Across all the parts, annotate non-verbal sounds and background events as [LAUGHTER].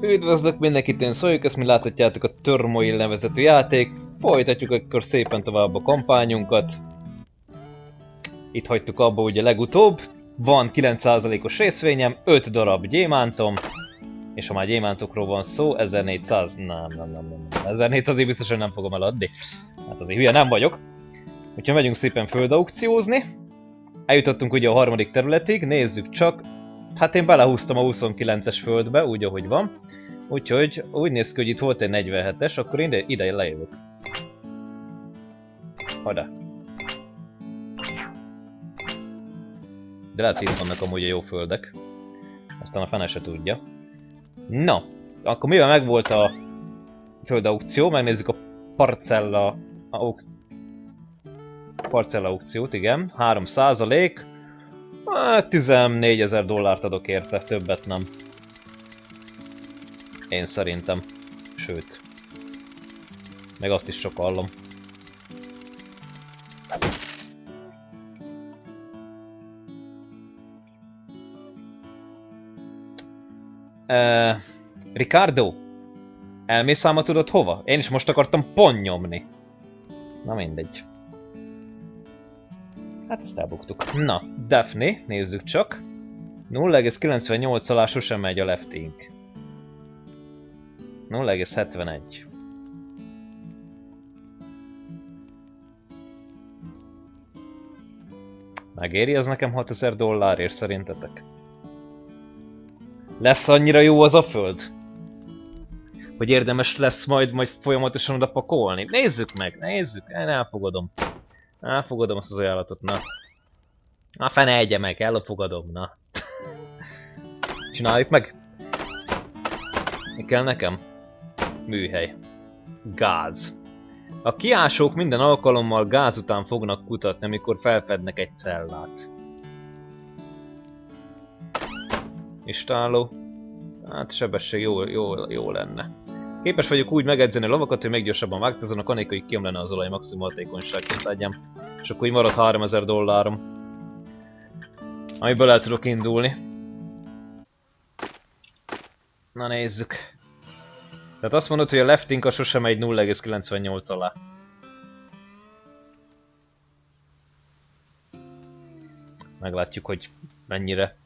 Üdvözlök mindenkit, én Szolyuk, ezt mi láthatjátok a Turmoil nevezetű játék. Folytatjuk akkor szépen tovább a kampányunkat. Itt hagytuk abba ugye legutóbb. Van 9%-os részvényem, 5 darab gyémántom. És ha már gyémántokról van szó, 1400... Nem, nem, nem, nem. 1400 azért biztosan nem fogom eladni. Hát azért hülye nem vagyok. Úgyhogy megyünk szépen földaukciózni. Eljutottunk ugye a harmadik területig, nézzük csak. Hát én belehúztam a 29-es földbe, úgy ahogy van. Úgyhogy úgy néz ki, hogy itt volt egy 47-es, akkor ide, ide lejövök. Hada. De lehet, itt vannak amúgy a jó földek. Aztán a fene se tudja. Na, akkor mivel megvolt a földaukció, megnézzük a parcella auk parcella aukciót, igen, 3 százalék. 14 ezer dollárt adok érte, többet nem. Én szerintem. Sőt. Meg azt is sok hallom. Uh, Ricardo, elmész tudod hova? Én is most akartam pont nyomni. Na mindegy. Hát ezt elbuktuk. Na, Daphne, nézzük csak. 0,98 alá sosem megy a leftink. 0,71. Megéri az nekem 6000 dollárért szerintetek? Lesz annyira jó az a föld? Hogy érdemes lesz majd, majd folyamatosan oda pakolni? Nézzük meg, nézzük, én elfogadom. Elfogadom azt az ajánlatot, na. Na fene egye meg, elfogadom, na. Csináljuk meg. Mi kell nekem? Műhely. Gáz. A kiásók minden alkalommal gáz után fognak kutatni, amikor felfednek egy cellát. Istáló. Hát sebesség jó, jó, jó lenne. Képes vagyok úgy megedzeni a lovakat, hogy meggyorsabban vágtazzanak, anélkül, hogy kiomlana az olaj maximum hatékonyságként legyen. És akkor így marad 3000 dollárom. Amiből el tudok indulni. Na nézzük. Tehát azt mondod, hogy a leftink a sosem egy 0,98 alá. Meglátjuk, hogy mennyire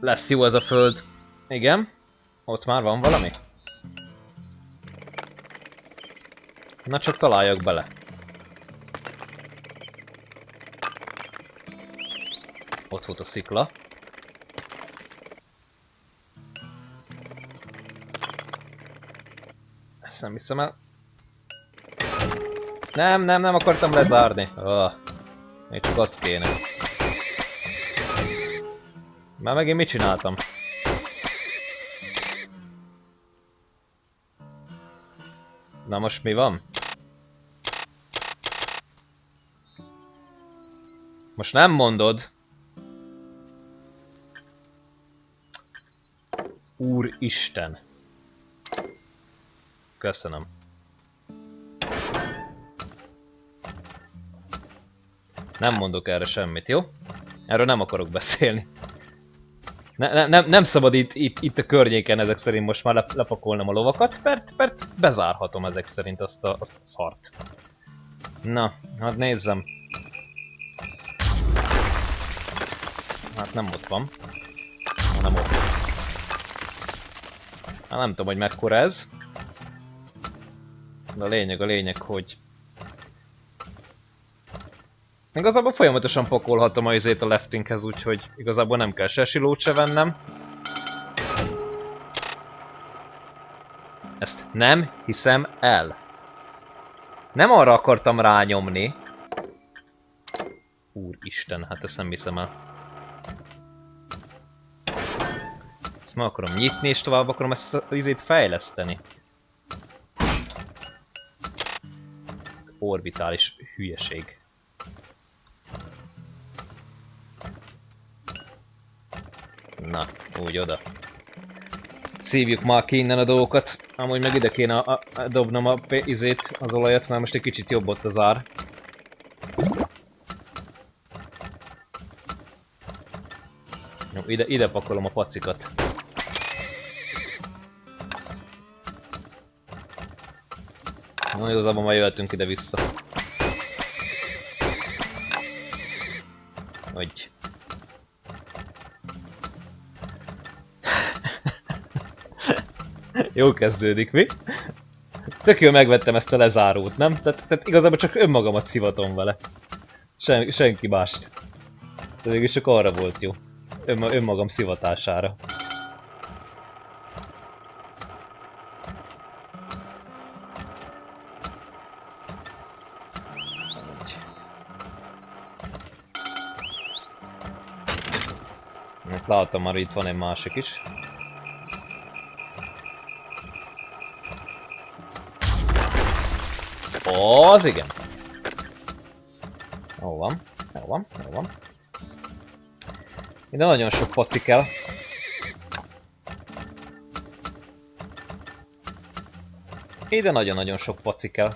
lesz jó ez a föld. Igen. Ott már van valami? Na csak találjak bele. Ott volt a szikla. Ezt nem hiszem el. Nem, nem, nem akartam lezárni. Oh, még csak azt kéne. Már megint mit csináltam? Na most mi van? Most nem mondod. Úristen. Köszönöm. Nem mondok erre semmit, jó? Erről nem akarok beszélni. Ne, ne, nem, nem szabad itt, itt, itt a környéken ezek szerint most már lepakolnom a lovakat, mert, mert bezárhatom ezek szerint azt a, azt a szart. Na, hát nézzem. Nem ott van. Hanem ott. Hát nem tudom, hogy mekkora ez. De a lényeg, a lényeg, hogy... Igazából folyamatosan pakolhatom a izét a leftinkhez, úgyhogy igazából nem kell se silót se vennem. Ezt nem hiszem el. Nem arra akartam rányomni. Úristen, hát ezt nem hiszem el. Ezt meg akarom nyitni, és tovább akarom ezt az izét fejleszteni. Orbitális hülyeség. Na, úgy oda. Szívjuk már ki innen a dolgokat. Amúgy meg ide kéne a, a, dobnom a izét, az olajat, mert most egy kicsit jobb ott az ár. Jó, ide, ide pakolom a pacikat. Na, igazából már jöhetünk ide-vissza. Hogy. [LAUGHS] Jó kezdődik, mi? Tök jó megvettem ezt a lezárót, nem? Tehát, tehát igazából csak önmagamat szivatom vele. Sen, senki mást. De végül csak arra volt jó. Ön, önmagam szivatására. Látom már itt van egy másik is. Az igen. Jó van, jó van, jó van. Ide nagyon sok paci kell. Ide nagyon-nagyon sok paci kell.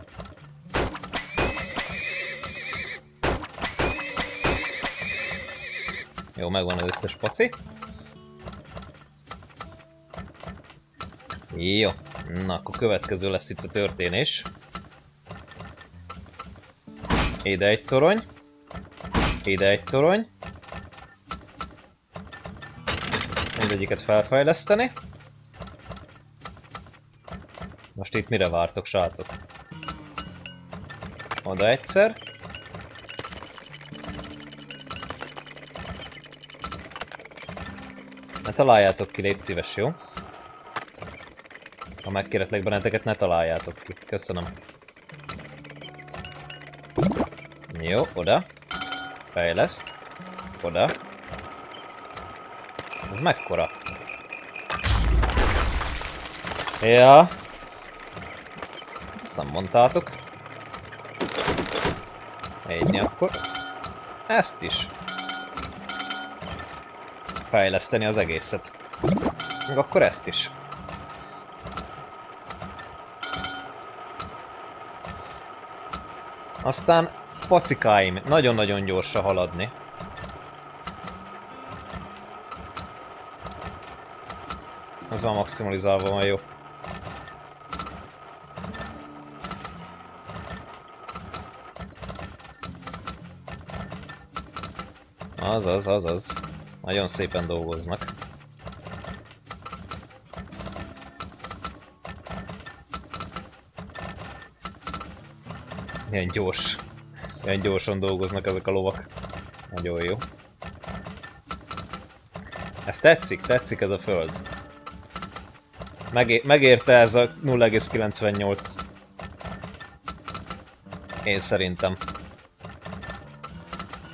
Jó, megvan az összes paci. Jó, na akkor következő lesz itt a történés. Ide egy torony. Ide egy torony. Mindegyiket felfejleszteni. Most itt mire vártok, srácok? Oda egyszer. Ne találjátok ki, légy szíves, jó? Ha megkéretlek benneteket, ne találjátok ki. Köszönöm. Jó, oda. Fejleszt. Oda. Ez mekkora? Ja. Ezt nem mondtátok. Egyni akkor. Ezt is. Fejleszteni az egészet. Meg akkor ezt is. Aztán pacikáim, nagyon-nagyon gyorsan haladni. Ez van maximalizálva van jó. Az, az, az, az. Nagyon szépen dolgoznak. Ilyen gyors. Ilyen gyorsan dolgoznak ezek a lovak. Nagyon jó. Ez tetszik, tetszik ez a föld. Megé megérte ez a 0,98. Én szerintem.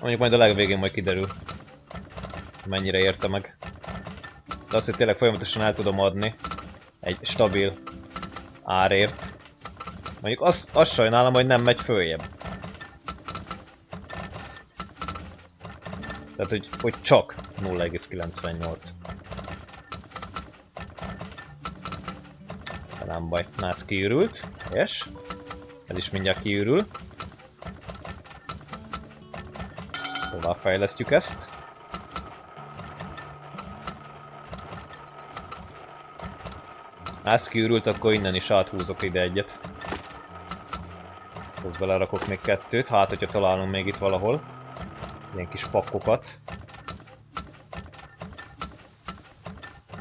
Mondjuk majd a legvégén majd kiderül. Mennyire érte meg. De azt, hogy tényleg folyamatosan el tudom adni. Egy stabil árért. Mondjuk azt, azt sajnálom, hogy nem megy följebb. Tehát, hogy, hogy csak 0,98. De nem baj. Na, ez kiürült. És? Ez is mindjárt kiürül. Tovább fejlesztjük ezt. Ha ez kiürült, akkor innen is áthúzok ide egyet. Közben lerakok még kettőt, hát hogyha találunk még itt valahol. Ilyen kis pakkokat.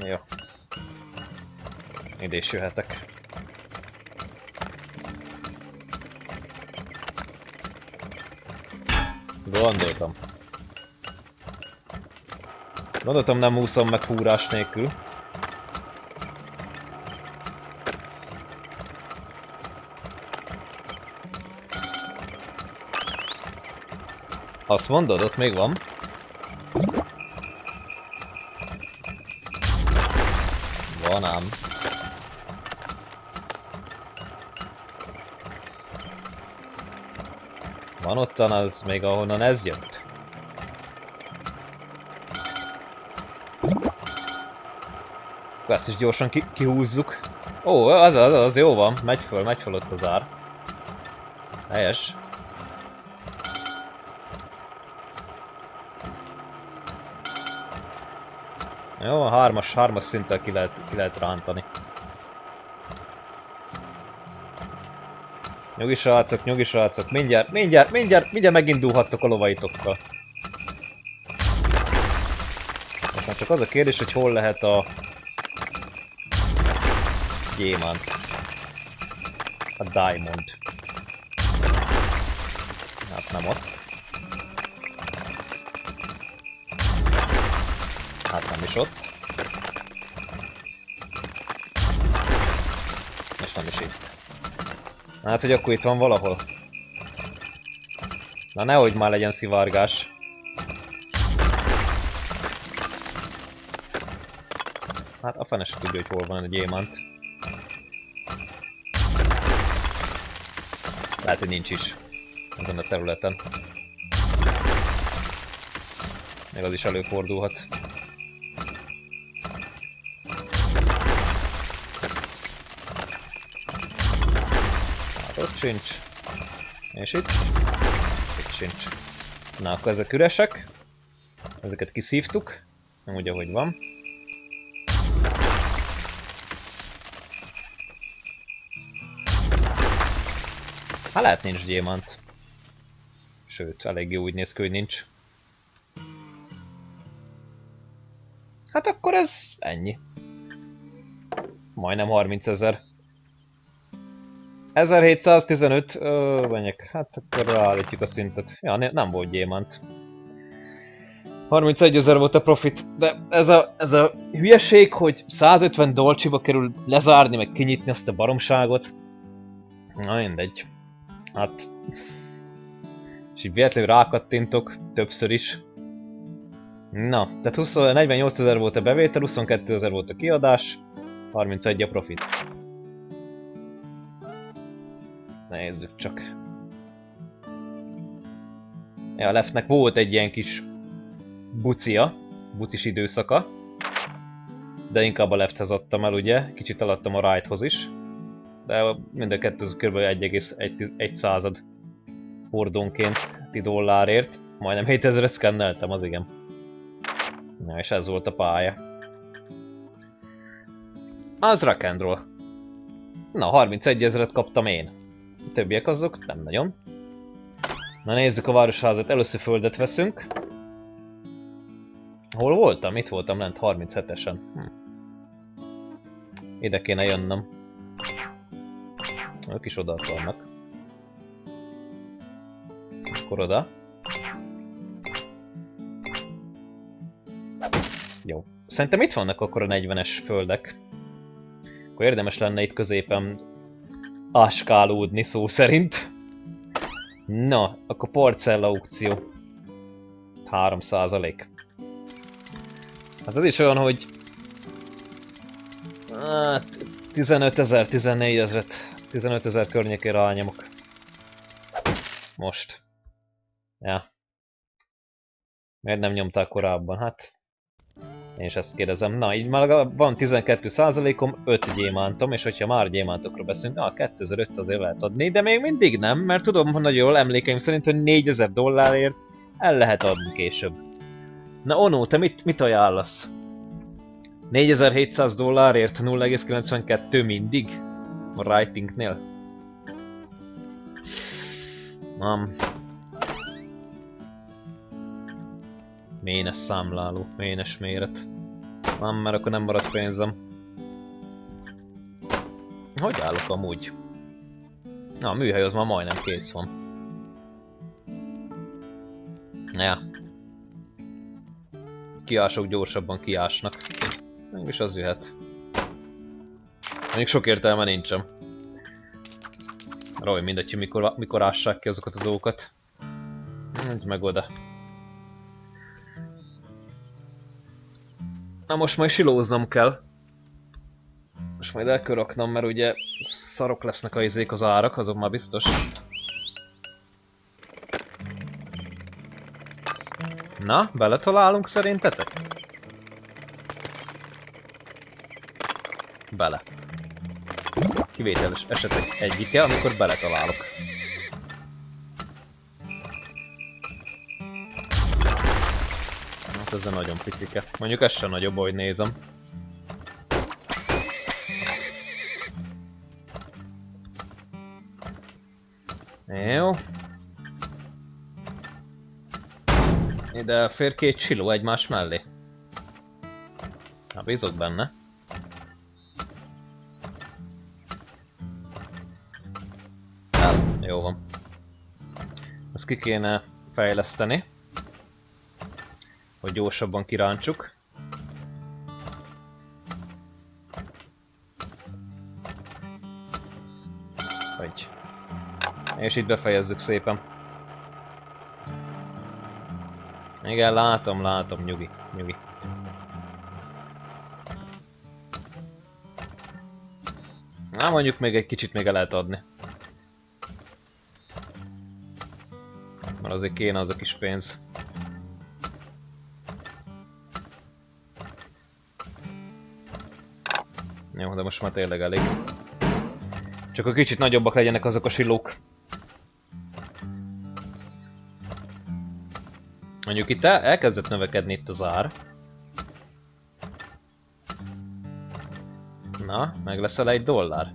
Jó. Ide is jöhetek. Gondoltam. Gondoltam nem úszom meg húrás nélkül. Azt mondod, ott még van? Van ám. Van ottan az még ahonnan ez jött? Akkor ezt is gyorsan ki kihúzzuk. Ó, az, az, az jó van. Megy föl, megy föl ott az ár. Helyes. Jó, hármas, hármas szinttel ki lehet, ki lehet rántani. Nyugi srácok, nyugi srácok, mindjárt, mindjárt, mindjárt, mindjárt megindulhattok a lovaitokkal. Most már csak az a kérdés, hogy hol lehet a... Gyémánt. A Diamond. Hát nem ott. Is ott. És nem is itt. Hát, hogy akkor itt van valahol. Na nehogy már legyen szivárgás. Hát a fene se tudja, hogy hol van a gyémánt. Lehet, hogy nincs is ezen a területen. Még az is előfordulhat. Sincs. És itt? Itt sincs. Na, akkor ezek üresek. Ezeket kiszívtuk. Nem úgy, ahogy van. Hát lehet nincs gyémant. Sőt, elég jó úgy néz ki, hogy nincs. Hát akkor ez ennyi. Majdnem 30 ezer. 1715, ö, menjek, hát akkor ráállítjuk a szintet. Ja, ne, nem volt gyémant. 31 ezer volt a profit, de ez a, ez a hülyeség, hogy 150 dolcsiba kerül lezárni, meg kinyitni azt a baromságot. Na mindegy. Hát... És így véletlenül rákattintok többször is. Na, tehát 20, 48 ezer volt a bevétel, 22 ezer volt a kiadás, 31 a profit. Nézzük csak. Ja, a leftnek volt egy ilyen kis bucia, bucis időszaka. De inkább a lefthez adtam el, ugye? Kicsit alattam a righthoz is de mind a kettő kb. 1,1 század hordónként dollárért. Majdnem 7000 szkenneltem, az igen. Na és ez volt a pálya. Az rock and roll. Na, 31 ezeret kaptam én. Többiek azok nem nagyon. Na nézzük a városházat, először földet veszünk. Hol voltam? Itt voltam lent 37-esen. Hm. Ide kéne jönnöm. Ők is oda akarnak. Akkor oda. Jó. Szerintem itt vannak akkor a 40-es földek. Akkor érdemes lenne itt középen áskálódni szó szerint. Na, akkor porcella aukció. 3 százalék. Hát ez is olyan, hogy... Hát, 15 ezer, 14 ezeret 15 ezer környékére rányomok. Most. Ja. Miért nem nyomták korábban? Hát... Én is ezt kérdezem. Na, így már van 12%-om, 5 gyémántom, és hogyha már gyémántokról beszélünk, na, 2500 ér lehet adni, de még mindig nem, mert tudom, hogy nagyon jól emlékeim szerint, hogy 4000 dollárért el lehet adni később. Na Ono, te mit, mit ajánlasz? 4700 dollárért 0,92 mindig? a writingnél? Nem. Ménes számláló, ménes méret. Nem, mert akkor nem marad pénzem. Hogy állok amúgy? Na, a műhely az már majdnem kész van. Ja. Kiások gyorsabban kiásnak. Mégis az jöhet. Még sok értelme nincsen. Raj, mindegy, mikor, mikor ássák ki azokat a dolgokat. Úgy meg oda. Na most majd silóznom kell. Most majd el kell raknom, mert ugye szarok lesznek a izék az árak, azok már biztos. Na, beletalálunk szerintetek? Bele kivételes esetek egyike, amikor beletalálok. Hát ez a nagyon picike. Mondjuk ez sem nagyobb, ahogy nézem. Jó. Ide fér két csiló egymás mellé. Na, bízok benne. El, jó van. Ezt ki kéne fejleszteni. Hogy gyorsabban kirántsuk. Hogy. És itt befejezzük szépen. Igen, látom, látom, nyugi, nyugi. Na, mondjuk még egy kicsit még el lehet adni. Mert azért kéne az a kis pénz. Jó, de most már tényleg elég. Csak a kicsit nagyobbak legyenek azok a silók. Mondjuk itt el, elkezdett növekedni itt az ár. Na, meg lesz el egy dollár?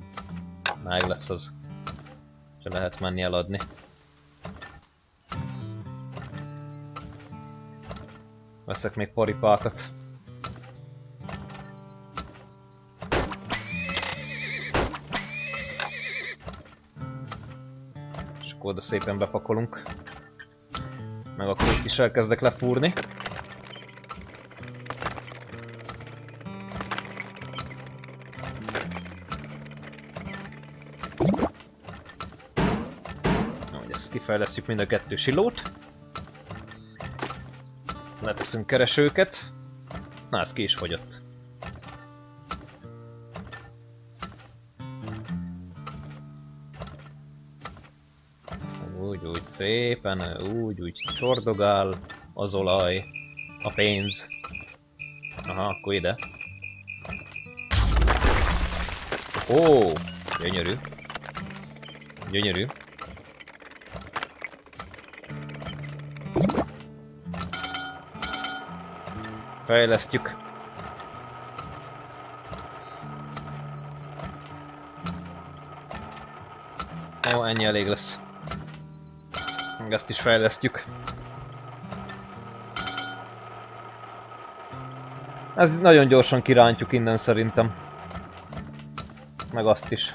Meg lesz az. Se lehet menni eladni. Veszek még paripákat. Akkor oda szépen bepakolunk. Meg akkor is elkezdek lefúrni. Hogy ezt mind a kettő silót. Leteszünk keresőket. Na, ez ki is fogyott. Szépen, úgy, úgy csordogál az olaj, a pénz. Aha, akkor ide. Ó, gyönyörű. Gyönyörű. Fejlesztjük. Jó, ennyi elég lesz. Meg ezt is fejlesztjük. Ez nagyon gyorsan kirántjuk innen szerintem. Meg azt is.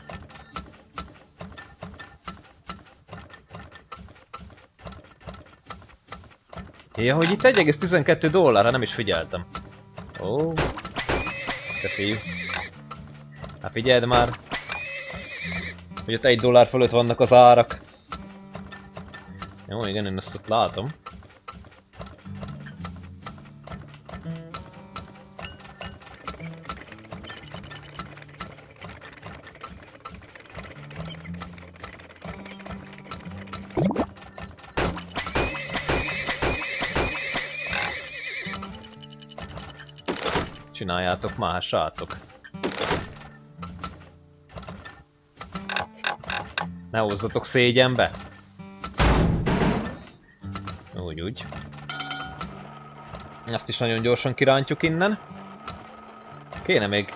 Ja, hogy itt 1,12 dollárra nem is figyeltem. Ó, te fiú. Hát figyeld már, hogy ott egy dollár fölött vannak az árak. Jó, igen, én ezt ott látom. Csináljátok már, srácok. Ne hozzatok szégyenbe! Úgy, úgy. Ezt is nagyon gyorsan kirántjuk innen. Kéne még...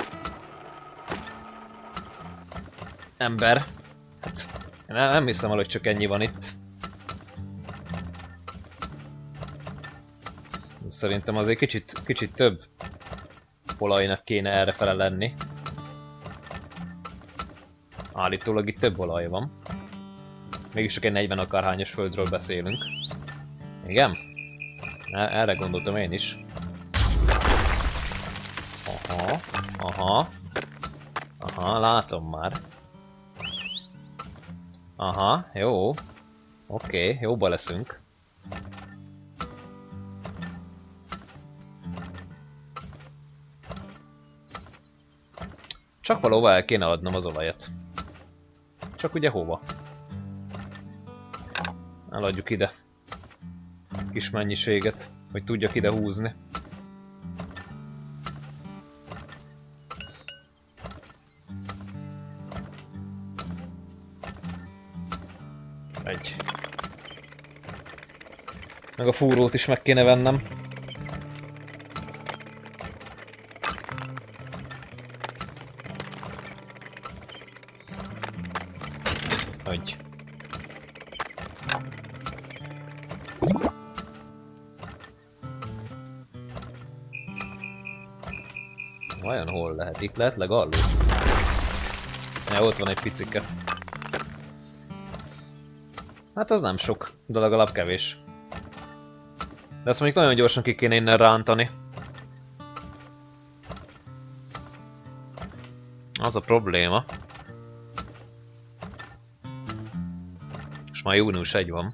Ember. Hát, nem, nem hiszem el, hogy csak ennyi van itt. Szerintem azért kicsit, kicsit több olajnak kéne errefele lenni. Állítólag itt több olaj van. Mégis csak egy 40 akárhányos földről beszélünk. Igen? Erre gondoltam én is. Aha, aha. Aha, látom már. Aha, jó. Oké, okay, jóba leszünk. Csak valóban el kéne adnom az olajat. Csak ugye hova? Eladjuk ide kis mennyiséget, hogy tudjak ide húzni. Egy. Meg a fúrót is meg kéne vennem. Egy. Thank you. Vajon hol lehet? Itt lehet legalul? Ja, ott van egy picike. Hát az nem sok, de legalább kevés. De ezt mondjuk nagyon gyorsan ki kéne innen rántani. Az a probléma. És már június 1 van.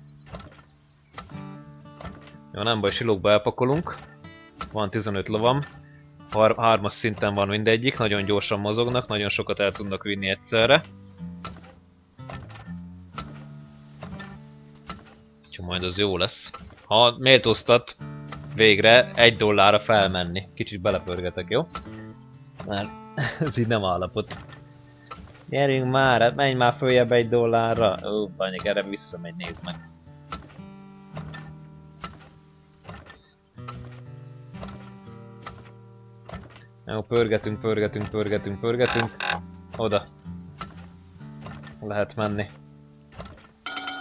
Jó, nem baj, silókba elpakolunk. Van 15 lovam. Har hármas szinten van mindegyik, nagyon gyorsan mozognak, nagyon sokat el tudnak vinni egyszerre. Úgyhogy majd az jó lesz. Ha méltóztat végre egy dollárra felmenni. Kicsit belepörgetek, jó? Mert [LAUGHS] ez így nem állapot. Gyerünk már, hát menj már följebb egy dollárra. Ó, banyag, erre visszamegy, nézd meg. Jó, pörgetünk, pörgetünk, pörgetünk, pörgetünk. Oda. Lehet menni.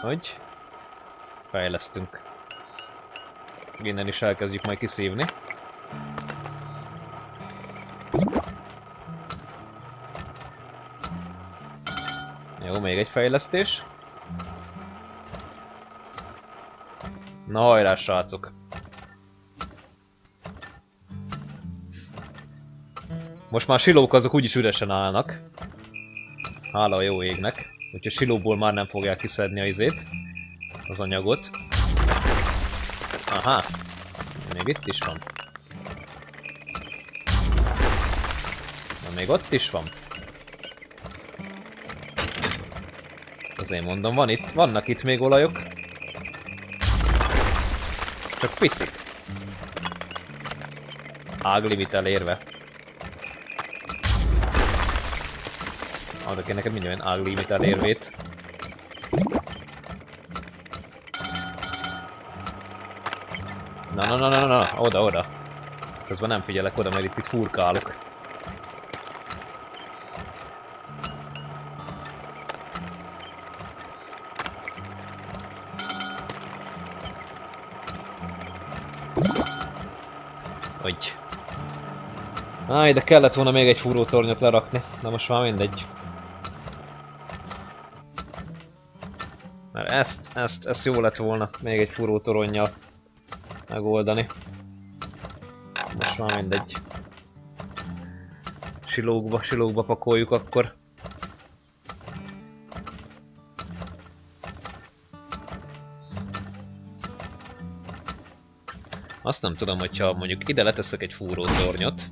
Hogy? Fejlesztünk. Innen is elkezdjük majd kiszívni. Jó, még egy fejlesztés. Na hajrá, srácok! Most már silók azok úgyis üresen állnak. Hála a jó égnek. Úgyhogy silóból már nem fogják kiszedni a izét. Az anyagot. Aha. Még itt is van. Na még ott is van. Azért mondom, van itt, vannak itt még olajok. Csak picik. Áglimit elérve. Adok én neked minden áglimit elérvét. Na, na, na, na, na, oda, oda. Közben nem figyelek oda, mert itt, itt furkálok. Hogy. Áj, de kellett volna még egy fúrótornyot lerakni, de most már mindegy. Mert ezt, ezt, ezt jó lett volna még egy fúrótoronnyal megoldani. Most már mindegy. Silókba, silókba pakoljuk akkor. Azt nem tudom, hogyha mondjuk ide leteszek egy fúrótornyot,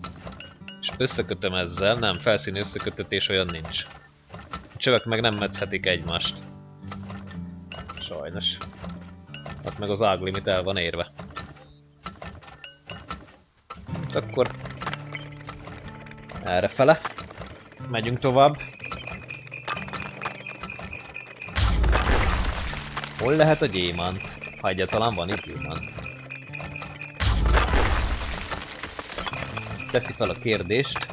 és összekötöm ezzel, nem, felszíni összekötetés olyan nincs. A csövek meg nem metszhetik egymást. Sajnos. Hát meg az áglimit el van érve. Akkor erre fele. Megyünk tovább. Hol lehet a gyémánt? Ha egyáltalán van itt gyémánt. Teszi fel a kérdést.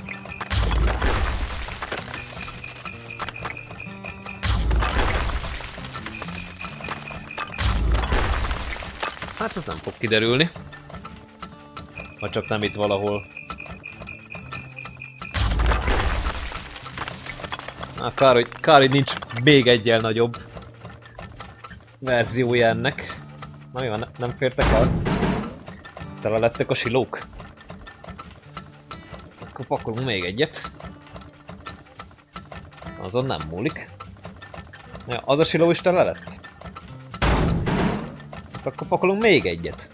Hát ez nem fog kiderülni. Ha csak nem itt valahol. Na, kár, hogy, kár, hogy nincs még egyel nagyobb verziója ennek. Na mi van, nem fértek el? Tele lettek a silók? Akkor pakolunk még egyet. Azon nem múlik. Ja, az a siló is tele lett? Akkor pakolunk még egyet.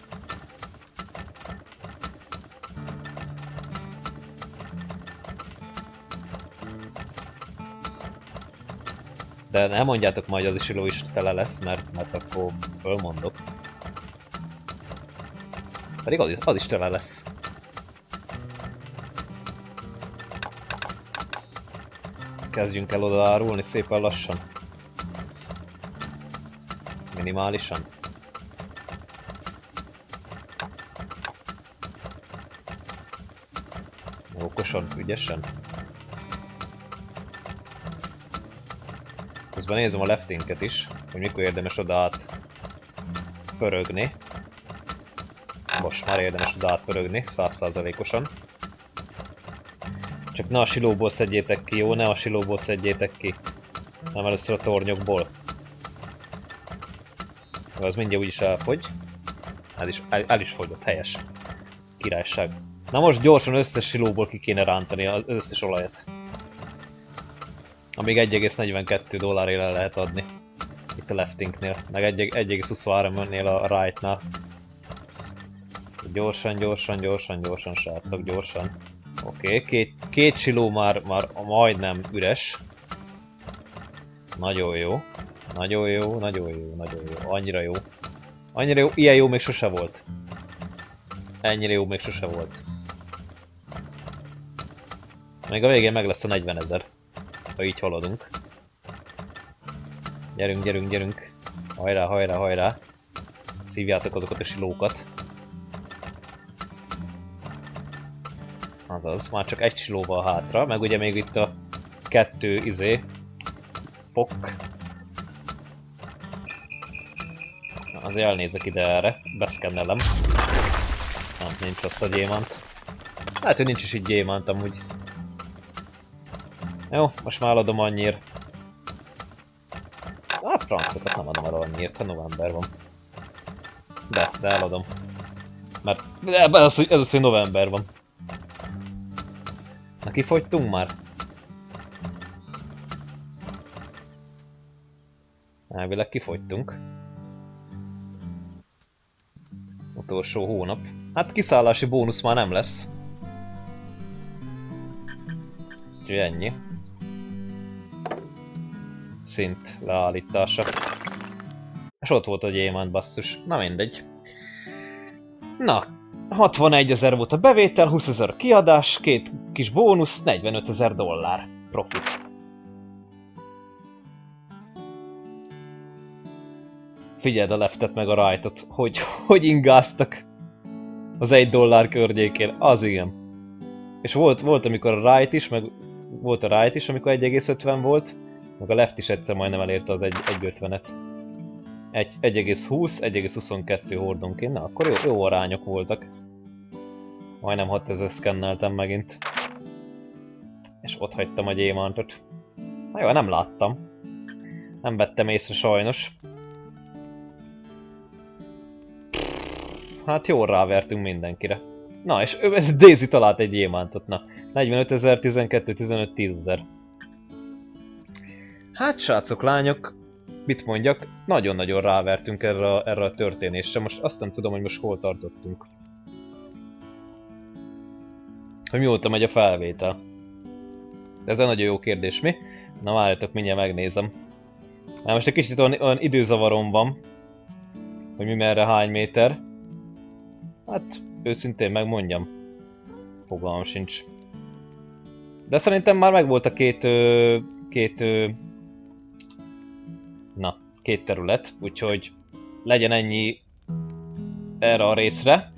De nem mondjátok majd, az isiló is tele lesz, mert, mert akkor fölmondok. Pedig az, az is tele lesz. Kezdjünk el oda árulni szépen lassan. Minimálisan. Okosan, ügyesen. Közben nézem a leftinket is, hogy mikor érdemes oda át pörögni. Most már érdemes oda át pörögni, százszázalékosan. Csak ne a silóból szedjétek ki, jó? Ne a silóból szedjétek ki. Nem először a tornyokból. Az mindjárt úgyis elfogy. El is, el, el is fogyott, helyes. Királyság. Na most gyorsan összes silóból ki kéne rántani az összes olajat. Amíg 1,42 dollárért el lehet adni. Itt a leftinknél, meg 1,23-nél a rightnál. Gyorsan, gyorsan, gyorsan, gyorsan, srácok, gyorsan. Oké, okay, két, két siló már, már majdnem üres. Nagyon jó. Nagyon jó, nagyon jó, nagyon jó. Annyira jó. Annyira jó, ilyen jó még sose volt. Ennyire jó még sose volt. Még a végén meg lesz a 40 ezer. Ha így haladunk. Gyerünk, gyerünk, gyerünk. Hajrá, hajrá, hajrá. Szívjátok azokat a silókat. Azaz, már csak egy silóval hátra, meg ugye még itt a kettő izé. Pok. azért elnézek ide erre, beszkennelem. Nem, nincs azt a gyémánt. Hát, hogy nincs is így gyémánt amúgy. Jó, most már adom annyira. Hát francokat nem adom el annyiért, ha november van. De, de eladom. Mert ez az, ez az, hogy november van. Na kifogytunk már? Elvileg kifogytunk. Utolsó hónap. Hát kiszállási bónusz már nem lesz. Úgyhogy ennyi. Szint leállítása. És ott volt a gyémánt basszus. Na mindegy. Na, 61 ezer volt a bevétel, 20 ezer kiadás, két kis bónusz, 45 ezer dollár. Profit. Figyeld a leftet meg a right hogy, hogy ingáztak az egy dollár környékén, az igen. És volt, volt amikor a right is, meg volt a right is, amikor 1,50 volt, meg a left is egyszer majdnem elérte az 1,50-et. 1,20, 1,22 hordonként, na akkor jó, jó arányok voltak. Majdnem 6000 szkenneltem megint. És ott hagytam a gyémántot. Na jó, nem láttam. Nem vettem észre sajnos. Hát jól rávertünk mindenkire. Na, és Daisy talált egy gyémántot, na. 45 ezer, 12, 15, 10 ezer. Hát srácok, lányok, mit mondjak, nagyon-nagyon rávertünk erre a, erre a történésre. Most azt nem tudom, hogy most hol tartottunk. Hogy mióta megy a felvétel. Ez egy nagyon jó kérdés, mi? Na várjatok, mindjárt megnézem. Na most egy kicsit olyan, olyan időzavarom van, hogy mi merre hány méter. Hát, őszintén megmondjam. Fogalmam sincs. De szerintem már megvolt a két, két, két terület, úgyhogy legyen ennyi erre a részre.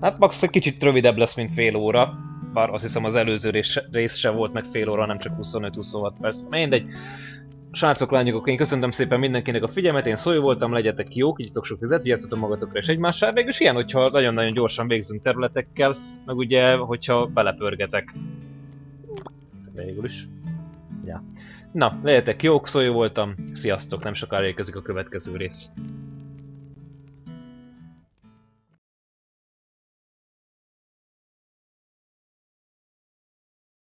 Hát max egy kicsit rövidebb lesz, mint fél óra, bár azt hiszem az előző rész, se volt meg fél óra, nem csak 25-26 perc. Mindegy. Srácok, lányok, én köszönöm szépen mindenkinek a figyelmet, én Szói voltam, legyetek jók, így sok vizet, vigyázzatok magatokra és egymással, végülis ilyen, hogyha nagyon-nagyon gyorsan végzünk területekkel, meg ugye, hogyha belepörgetek. Végül is. Ja. Na, legyetek jók, Szói voltam, sziasztok, nem sokára érkezik a következő rész.